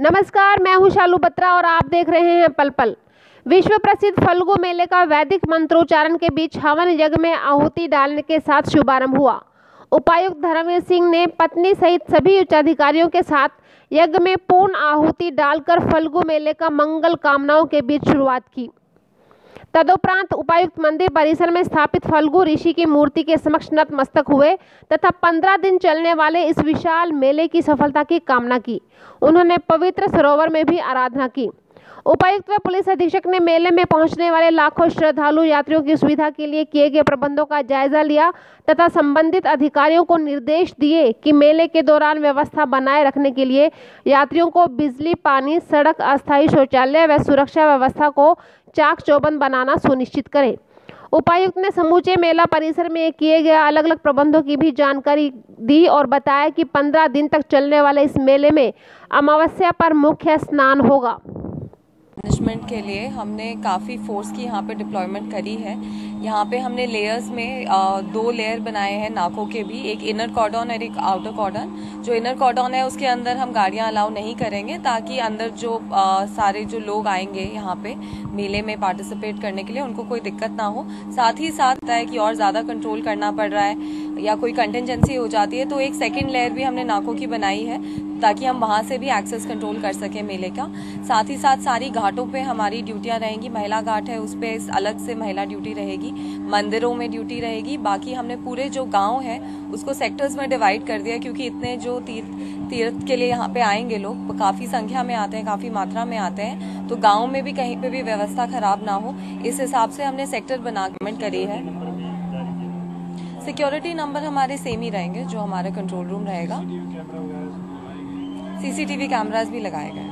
नमस्कार, मैं हूँ शालू बत्रा और आप देख रहे हैं पल पल विश्व प्रसिद्ध फल्गु मेले का वैदिक मंत्रोच्चारण के बीच हवन यज्ञ में आहुति डालने के साथ शुभारंभ हुआ। उपायुक्त धर्मवीर सिंह ने पत्नी सहित सभी उच्चाधिकारियों के साथ यज्ञ में पूर्ण आहुति डालकर फल्गु मेले का मंगल कामनाओं के बीच शुरुआत की। तदुपरांत उपायुक्त मंदिर परिसर में स्थापित फल्गु ऋषि की मूर्ति के समक्ष नतमस्तक हुए तथा पंद्रह दिन चलने वाले इस विशाल मेले की सफलता की कामना की। उन्होंने पवित्र सरोवर में भी आराधना की। उपायुक्त व पुलिस अधीक्षक ने मेले में पहुँचने वाले लाखों श्रद्धालु यात्रियों की सुविधा के लिए किए गए प्रबंधों का जायजा लिया तथा संबंधित अधिकारियों को निर्देश दिए कि मेले के दौरान व्यवस्था बनाए रखने के लिए यात्रियों को बिजली, पानी, सड़क, अस्थायी शौचालय व सुरक्षा व्यवस्था को चाक चौबंद बनाना सुनिश्चित करें। उपायुक्त ने समूचे मेला परिसर में किए गए अलग अलग प्रबंधों की भी जानकारी दी और बताया कि 15 दिन तक चलने वाले इस मेले में अमावस्या पर मुख्य स्नान होगा। मैनेजमेंट के लिए हमने काफ़ी फोर्स की यहाँ पे डिप्लॉयमेंट करी है। यहाँ पे हमने लेयर्स में दो लेयर बनाए हैं नाकों के भी, एक इनर कॉर्डन और एक आउटर कॉर्डन जो इनर कॉर्डन है, उसके अंदर हम गाड़ियाँ अलाउ नहीं करेंगे ताकि अंदर जो सारे जो लोग आएँगे यहाँ पे मेले में पार्टिसिपेट करने के लिए, उनको कोई दिक्कत ना हो। साथ ही साथ है कि और ज़्यादा कंट्रोल करना पड़ रहा है। या कोई कंटेंजेंसी हो जाती है तो एक सेकेंड लेयर भी हमने नाकों की बनाई है, ताकि हम वहाँ से भी एक्सेस कंट्रोल कर सकें मेले का। साथ ही साथ सारी घाटों पे हमारी ड्यूटियाँ रहेंगी। महिला घाट है, उस पर अलग से महिला ड्यूटी रहेगी। मंदिरों में ड्यूटी रहेगी। बाकी हमने पूरे जो गाँव है, उसको सेक्टर्स में डिवाइड कर दिया, क्योंकि इतने जो तीर्थ तीर्थ के लिए यहाँ पे आएँगे लोग, काफ़ी संख्या में आते हैं, काफ़ी मात्रा में आते हैं। तो गाँव में भी कहीं पे भी व्यवस्था खराब ना हो। इस हिसाब से हमने सेक्टर बना करी है। सिक्योरिटी नंबर हमारे सेम ही रहेंगे, जो हमारा कंट्रोल रूम रहेगा। सीसीटीवी कैमरास भी लगाए गए।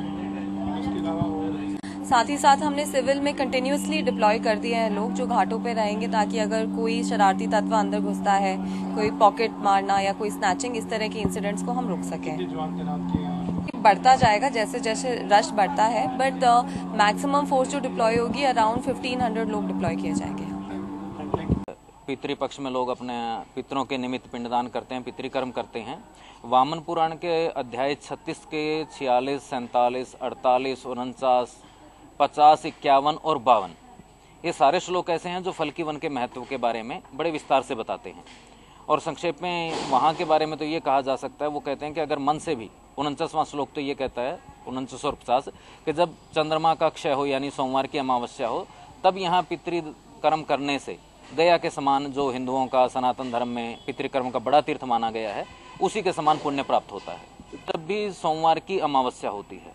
साथ ही साथ हमने सिविल में कंटिन्यूसली डिप्लॉय कर दिए हैं लोग, जो घाटों पे रहेंगे, ताकि अगर कोई शरारती तत्व अंदर घुसता है, कोई पॉकेट मारना या कोई स्नैचिंग इस तरह के इंसिडेंट्स को हम रोक सकें। बढ़ता जाएगा, जैसे जैसे रश बढ़ता है बट मैक्सिमम फोर्स जो डिप्लॉय होगी अराउंड 1500 लोग डिप्लॉय किए जाएँगे। पितृपक्ष में लोग अपने पितरों के निमित्त पिंडदान करते हैं, पितृकर्म करते हैं। वामन पुराण के अध्याय 36 के छियालीस, सैंतालीस, अड़तालीस, उनचास, पचास, इक्यावन और बावन। ये सारे श्लोक ऐसे हैं जो फल की वन के महत्व के बारे में बड़े विस्तार से बताते हैं। और संक्षेप में वहाँ के बारे में तो ये कहा जा सकता है, वो कहते हैं कि अगर मन से भी, उनचासवां श्लोक तो ये कहता है, उनचास और पचास, कि जब चंद्रमा का क्षय हो, यानी सोमवार की अमावस्या हो, तब यहाँ पितृ कर्म करने से गया के समान जो हिंदुओं का सनातन धर्म में पितृकर्म का बड़ा तीर्थ माना गया है उसी के समान पुण्य प्राप्त होता है। तब भी सोमवार की अमावस्या होती है।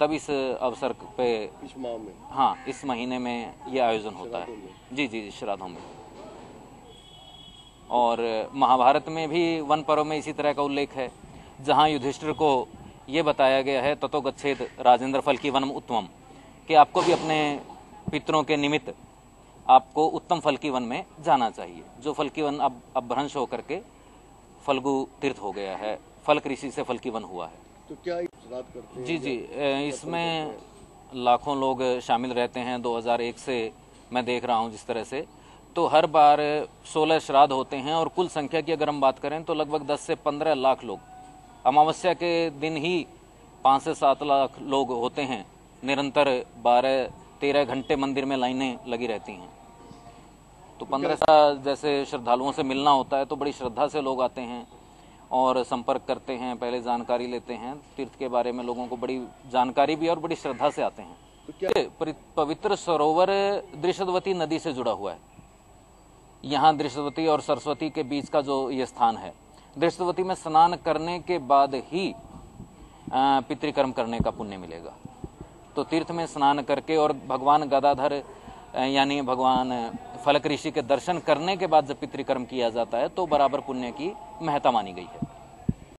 तब इस अवसर पे इस माह में? हाँ इस महीने में ये आयोजन होता है। जी जी श्राद्धों में। और महाभारत में भी वन पर्व में इसी तरह का उल्लेख है। जहाँ युधिष्ठिर को ये बताया गया है ततो गच्छेद राजेंद्र फल की वनम उत्तम कि आपको भी अपने पितरों के निमित्त आपको उत्तम फलकी वन में जाना चाहिए। जो फलकी वन अब अपभ्रंश होकर के फल्गु तीर्थ हो गया है फल कृषि से फल की वन हुआ है। तो क्या रात करते हैं? जी जी इसमें लाखों लोग शामिल रहते हैं। 2001 से मैं देख रहा हूँ जिस तरह से। तो हर बार 16 श्राद्ध होते हैं और कुल संख्या की अगर हम बात करें तो लगभग 10 से 15 लाख लोग। अमावस्या के दिन ही पाँच से सात लाख लोग होते हैं। निरंतर बारह तेरह घंटे मंदिर में लाइनें लगी रहती हैं। तो पंद्रह जैसे श्रद्धालुओं से मिलना होता है तो बड़ी श्रद्धा से लोग आते हैं और संपर्क करते हैं पहले जानकारी लेते हैं तीर्थ के बारे में लोगों को बड़ी जानकारी भी और बड़ी श्रद्धा से आते हैं। तो क्या पवित्र सरोवर दृशदवती नदी से जुड़ा हुआ है। यहाँ दृश्यवती और सरस्वती के बीच का जो ये स्थान है दृश्यवती में स्नान करने के बाद ही पितृकर्म करने का पुण्य मिलेगा। तो तीर्थ में स्नान करके और भगवान गदाधर यानी भगवान फलक ऋषि के दर्शन करने के बाद जब पितृकर्म किया जाता है तो बराबर पुण्य की महत्ता मानी गई है।